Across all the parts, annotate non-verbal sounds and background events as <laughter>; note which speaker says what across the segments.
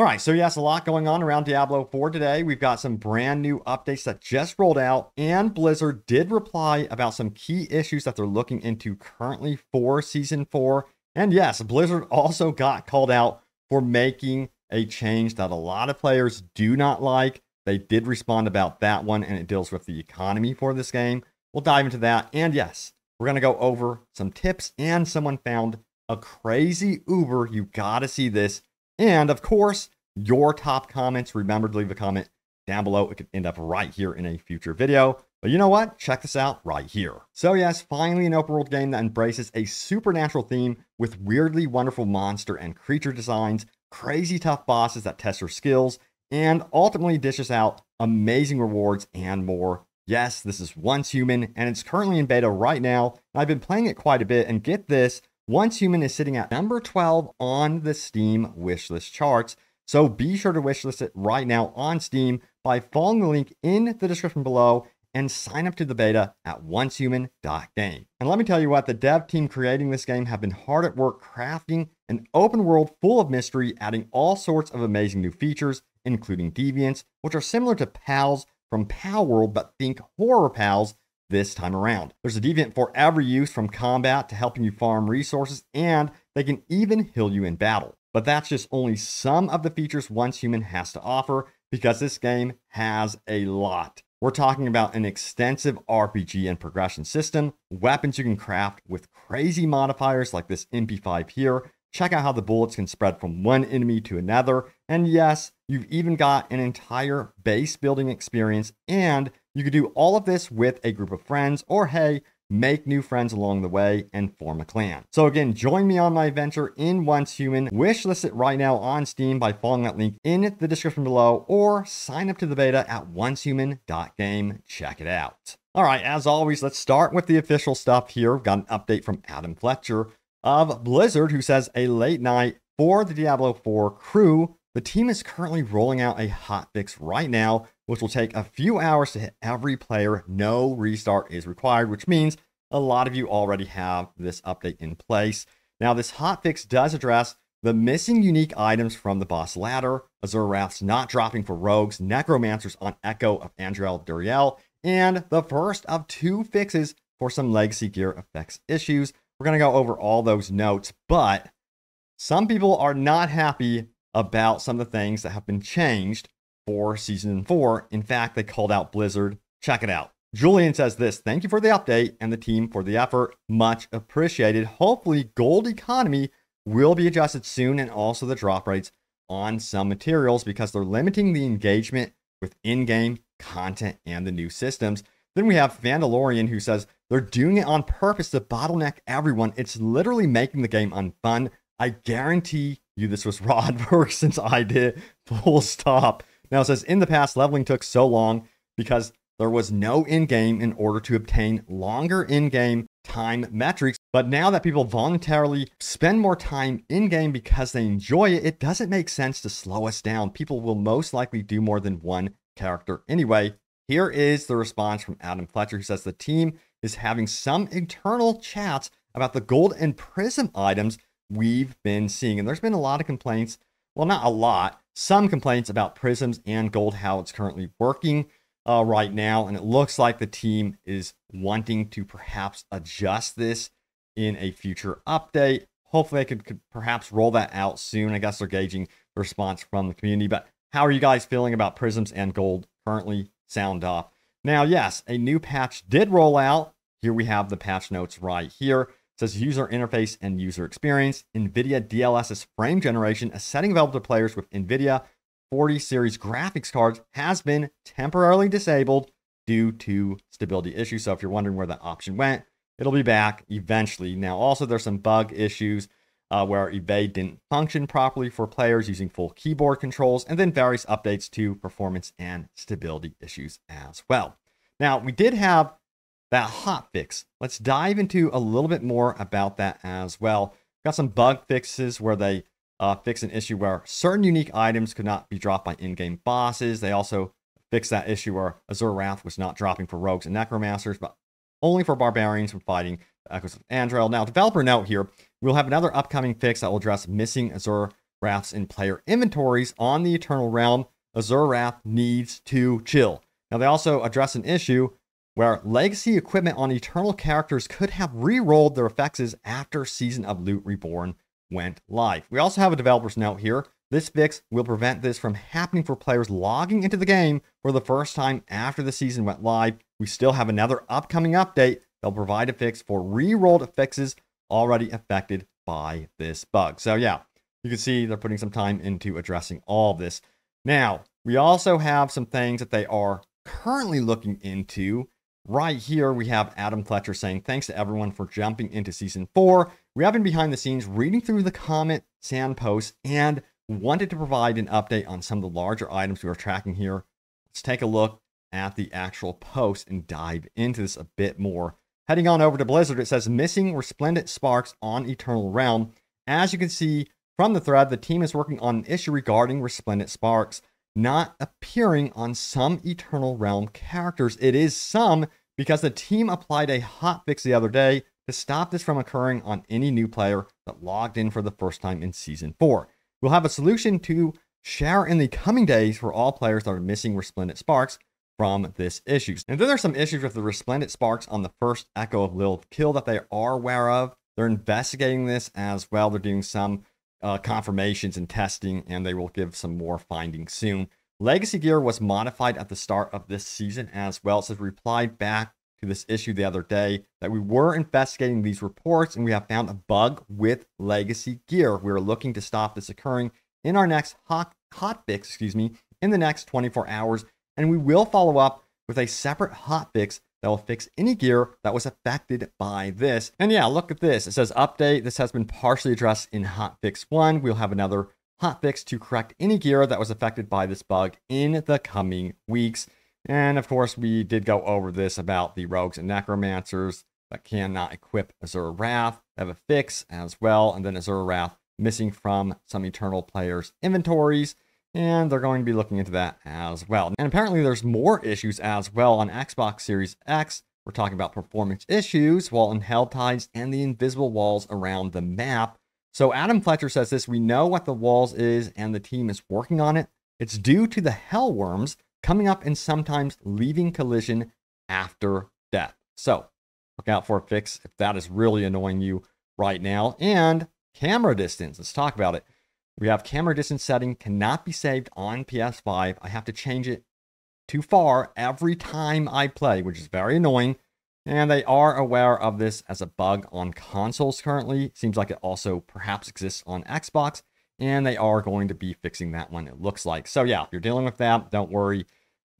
Speaker 1: All right, so yes, a lot going on around Diablo 4 today. We've got some brand new updates that just rolled out, and Blizzard did reply about some key issues that they're looking into currently for Season 4. And yes, Blizzard also got called out for making a change that a lot of players do not like. They did respond about that one, and it deals with the economy for this game. We'll dive into that. And yes, we're going to go over some tips, and someone found a crazy Uber. You got to see this and of course, your top comments. Remember to leave a comment down below. It could end up right here in a future video. But you know what? Check this out right here. So yes, finally an open world game that embraces a supernatural theme with weirdly wonderful monster and creature designs, crazy tough bosses that test your skills, and ultimately dishes out amazing rewards and more. Yes, this is Once Human, and it's currently in beta right now. I've been playing it quite a bit, and get this, once Human is sitting at number 12 on the Steam wishlist charts. So be sure to wishlist it right now on Steam by following the link in the description below and sign up to the beta at oncehuman.game. And let me tell you what, the dev team creating this game have been hard at work crafting an open world full of mystery, adding all sorts of amazing new features, including deviants, which are similar to pals from PAL World, but think horror pals this time around. There's a deviant for every use from combat to helping you farm resources, and they can even heal you in battle. But that's just only some of the features Once Human has to offer because this game has a lot. We're talking about an extensive RPG and progression system, weapons you can craft with crazy modifiers like this MP5 here. Check out how the bullets can spread from one enemy to another. And yes, you've even got an entire base building experience and you could do all of this with a group of friends, or hey, make new friends along the way and form a clan. So again, join me on my adventure in Once Human. Wishlist it right now on Steam by following that link in the description below, or sign up to the beta at oncehuman.game. Check it out. All right, as always, let's start with the official stuff here. We've got an update from Adam Fletcher of Blizzard, who says a late night for the Diablo 4 crew. The team is currently rolling out a hotfix right now which will take a few hours to hit every player. No restart is required, which means a lot of you already have this update in place. Now, this hotfix does address the missing unique items from the boss ladder, Azure Wraths not dropping for rogues, necromancers on Echo of Andariel Duriel, and the first of two fixes for some legacy gear effects issues. We're going to go over all those notes, but some people are not happy about some of the things that have been changed for season four. In fact, they called out Blizzard. Check it out. Julian says this Thank you for the update and the team for the effort. Much appreciated. Hopefully, gold economy will be adjusted soon and also the drop rates on some materials because they're limiting the engagement with in game content and the new systems. Then we have Vandalorian who says they're doing it on purpose to bottleneck everyone. It's literally making the game unfun. I guarantee you this was raw work since I did. Full stop. Now it says in the past, leveling took so long because there was no in game in order to obtain longer in game time metrics. But now that people voluntarily spend more time in game because they enjoy it, it doesn't make sense to slow us down. People will most likely do more than one character anyway. Here is the response from Adam Fletcher, who says the team is having some internal chats about the gold and prism items we've been seeing. And there's been a lot of complaints. Well, not a lot, some complaints about Prisms and Gold, how it's currently working uh, right now. And it looks like the team is wanting to perhaps adjust this in a future update. Hopefully, they could, could perhaps roll that out soon. I guess they're gauging the response from the community. But how are you guys feeling about Prisms and Gold currently? Sound off. Now, yes, a new patch did roll out. Here we have the patch notes right here says user interface and user experience. NVIDIA DLSS frame generation, a setting available to players with NVIDIA 40 series graphics cards, has been temporarily disabled due to stability issues. So if you're wondering where that option went, it'll be back eventually. Now, also, there's some bug issues uh, where evade didn't function properly for players using full keyboard controls, and then various updates to performance and stability issues as well. Now, we did have that hot fix. Let's dive into a little bit more about that as well. Got some bug fixes where they uh, fix an issue where certain unique items could not be dropped by in-game bosses. They also fixed that issue where Azure Wrath was not dropping for rogues and necromancers, but only for barbarians when fighting Echoes of Andariel. Now, developer note here, we'll have another upcoming fix that will address missing Azure Wraths in player inventories on the Eternal Realm, Azure Wrath needs to chill. Now, they also address an issue where legacy equipment on Eternal characters could have re rolled their effects after Season of Loot Reborn went live. We also have a developer's note here. This fix will prevent this from happening for players logging into the game for the first time after the season went live. We still have another upcoming update They'll provide a fix for re-rolled fixes already affected by this bug. So yeah, you can see they're putting some time into addressing all this. Now, we also have some things that they are currently looking into. Right here, we have Adam Fletcher saying, Thanks to everyone for jumping into season four. We have been behind the scenes reading through the comment sand posts and wanted to provide an update on some of the larger items we are tracking here. Let's take a look at the actual post and dive into this a bit more. Heading on over to Blizzard, it says missing resplendent sparks on Eternal Realm. As you can see from the thread, the team is working on an issue regarding resplendent sparks not appearing on some Eternal Realm characters. It is some because the team applied a hotfix the other day to stop this from occurring on any new player that logged in for the first time in Season 4. We'll have a solution to share in the coming days for all players that are missing resplendent sparks from this issue. And then there's some issues with the resplendent sparks on the first Echo of Lilith kill that they are aware of. They're investigating this as well. They're doing some uh, confirmations and testing, and they will give some more findings soon. Legacy gear was modified at the start of this season as well. So replied back to this issue the other day that we were investigating these reports and we have found a bug with legacy gear. We're looking to stop this occurring in our next hot, hot fix, excuse me, in the next 24 hours and we will follow up with a separate hotfix that will fix any gear that was affected by this. And yeah, look at this. It says update. This has been partially addressed in hotfix 1. We'll have another hotfix to correct any gear that was affected by this bug in the coming weeks. And of course, we did go over this about the rogues and necromancers that cannot equip Azure Wrath. They have a fix as well, and then Azure Wrath missing from some Eternal players' inventories and they're going to be looking into that as well. And apparently there's more issues as well on Xbox Series X. We're talking about performance issues, wall and hell tides, and the invisible walls around the map. So Adam Fletcher says this, we know what the walls is and the team is working on it. It's due to the hell worms coming up and sometimes leaving collision after death. So look out for a fix if that is really annoying you right now. And camera distance, let's talk about it. We have camera distance setting cannot be saved on PS5. I have to change it too far every time I play, which is very annoying. And they are aware of this as a bug on consoles currently. Seems like it also perhaps exists on Xbox. And they are going to be fixing that one, it looks like. So, yeah, if you're dealing with that, don't worry.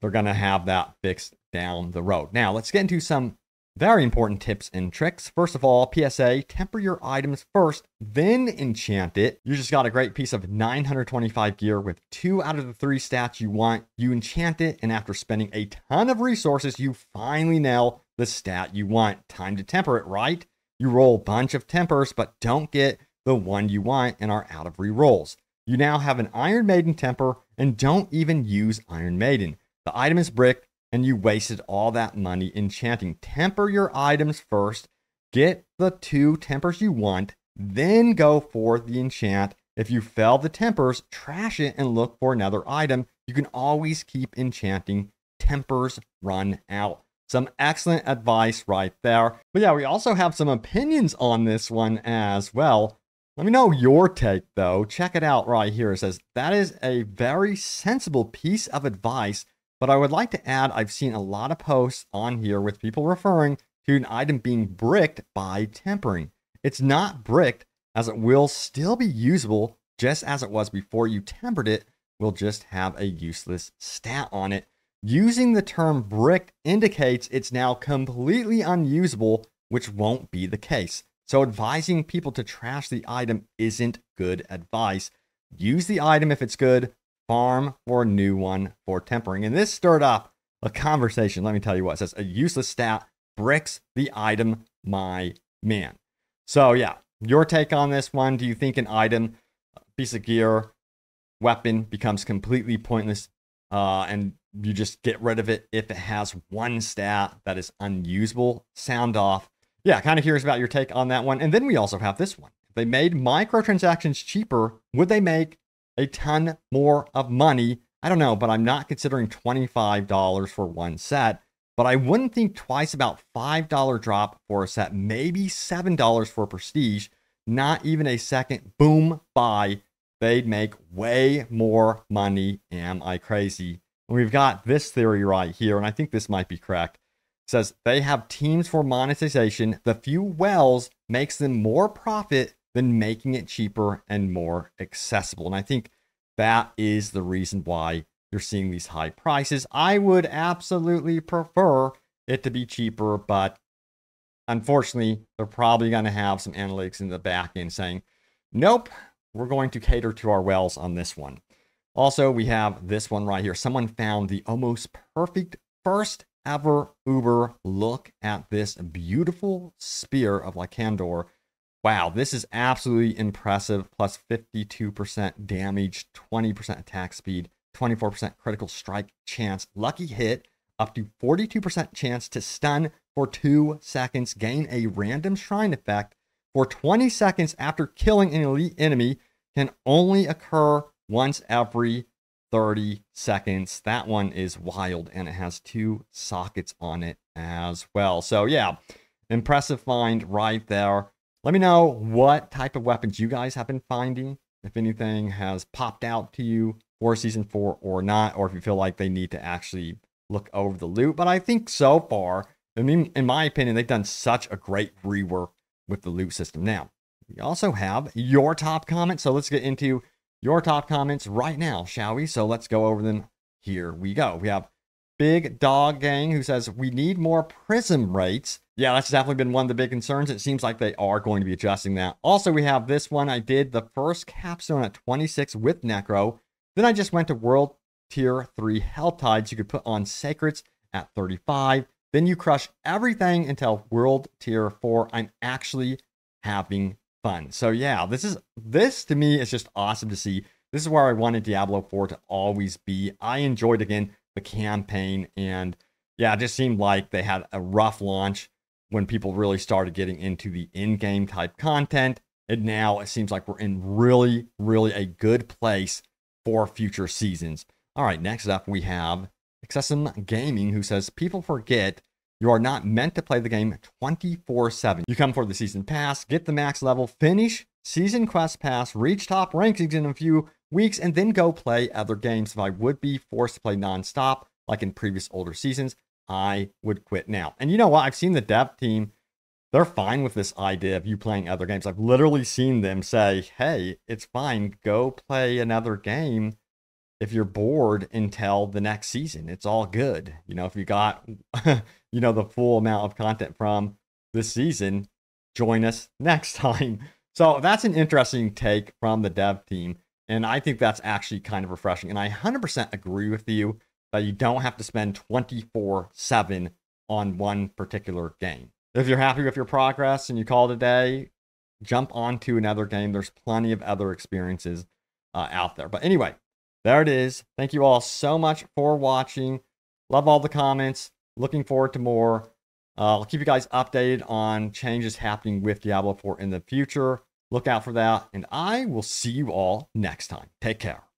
Speaker 1: They're going to have that fixed down the road. Now, let's get into some very important tips and tricks. First of all, PSA, temper your items first, then enchant it. You just got a great piece of 925 gear with two out of the three stats you want. You enchant it, and after spending a ton of resources, you finally nail the stat you want. Time to temper it, right? You roll a bunch of tempers, but don't get the one you want and are out of rerolls. You now have an Iron Maiden temper and don't even use Iron Maiden. The item is bricked and you wasted all that money enchanting. Temper your items first, get the two tempers you want, then go for the enchant. If you fail the tempers, trash it and look for another item. You can always keep enchanting. Tempers run out. Some excellent advice right there. But yeah, we also have some opinions on this one as well. Let me know your take though. Check it out right here. It says, That is a very sensible piece of advice but I would like to add I've seen a lot of posts on here with people referring to an item being bricked by tempering. It's not bricked as it will still be usable just as it was before you tempered it, will just have a useless stat on it. Using the term bricked indicates it's now completely unusable, which won't be the case. So advising people to trash the item isn't good advice. Use the item if it's good, farm for a new one for tempering. And this stirred up a conversation. Let me tell you what it says a useless stat bricks the item, my man. So, yeah, your take on this one. Do you think an item, piece of gear, weapon becomes completely pointless uh, and you just get rid of it if it has one stat that is unusable? Sound off. Yeah, kind of curious about your take on that one. And then we also have this one If they made microtransactions cheaper, would they make a ton more of money? I don't know, but I'm not considering $25 for one set. But I wouldn't think twice about $5 drop for a set, maybe $7 for prestige, not even a second boom buy. They'd make way more money. Am I crazy? And we've got this theory right here, and I think this might be correct. It says they have teams for monetization. The few wells makes them more profit than making it cheaper and more accessible. And I think that is the reason why you're seeing these high prices. I would absolutely prefer it to be cheaper, but unfortunately, they're probably going to have some analytics in the back end saying, nope, we're going to cater to our wells on this one. Also, we have this one right here. Someone found the almost perfect first ever Uber. Look at this beautiful spear of Lycander. Wow, this is absolutely impressive. Plus 52% damage, 20% attack speed, 24% critical strike chance, lucky hit, up to 42% chance to stun for two seconds, gain a random shrine effect for 20 seconds after killing an elite enemy, can only occur once every 30 seconds. That one is wild and it has two sockets on it as well. So, yeah, impressive find right there. Let me know what type of weapons you guys have been finding. If anything has popped out to you for season four or not, or if you feel like they need to actually look over the loot. But I think so far, I mean, in my opinion, they've done such a great rework with the loot system. Now, we also have your top comments. So let's get into your top comments right now, shall we? So let's go over them. Here we go. We have Big Dog Gang who says we need more prism rates. Yeah, that's definitely been one of the big concerns. It seems like they are going to be adjusting that. Also, we have this one. I did the first capstone at 26 with Necro. Then I just went to World Tier 3 Hell Tides. You could put on Sacreds at 35. Then you crush everything until World Tier 4. I'm actually having fun. So yeah, this is this to me is just awesome to see. This is where I wanted Diablo 4 to always be. I enjoyed again the campaign and yeah, it just seemed like they had a rough launch when people really started getting into the in-game type content. And now it seems like we're in really, really a good place for future seasons. All right, next up we have Excessum Gaming, who says people forget you are not meant to play the game 24 7. You come for the season pass, get the max level, finish season quest pass, reach top rankings in a few weeks, and then go play other games. If I would be forced to play nonstop, like in previous older seasons, I would quit now. And you know what? I've seen the dev team, they're fine with this idea of you playing other games. I've literally seen them say, hey, it's fine, go play another game if you're bored until the next season. It's all good. You know, if you got, <laughs> you know, the full amount of content from this season, join us <laughs> next time. So that's an interesting take from the dev team. And I think that's actually kind of refreshing. And I 100% agree with you that you don't have to spend 24 7 on one particular game. If you're happy with your progress and you call it a day, jump onto another game. There's plenty of other experiences uh, out there. But anyway, there it is. Thank you all so much for watching. Love all the comments. Looking forward to more. Uh, I'll keep you guys updated on changes happening with Diablo 4 in the future. Look out for that. And I will see you all next time. Take care.